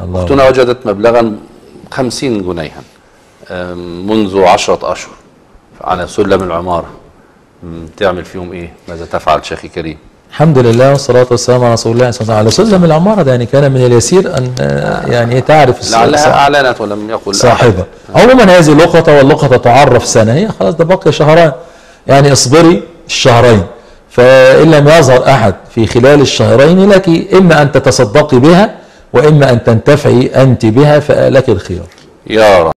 الله. أختنا وجدت مبلغا 50 جنيها منذ عشرة أشهر على سلم العمارة. تعمل فيهم إيه؟ ماذا تفعل شيخي كريم؟ الحمد لله والصلاة والسلام على رسول الله صلى الله عليه وسلم. العمارة ده يعني كان من اليسير أن آه، يعني إيه تعرف لعلها أعلنت ولم يقل صاحبة عموما هذه لقطة واللقطة تعرف سنة هي خلاص ده بقي شهران يعني اصبري الشهرين. فإن لم يظهر أحد في خلال الشهرين لك إما أن تتصدقي بها وإما أن تنتفعي أنت بها فلك الخيار. يا رب.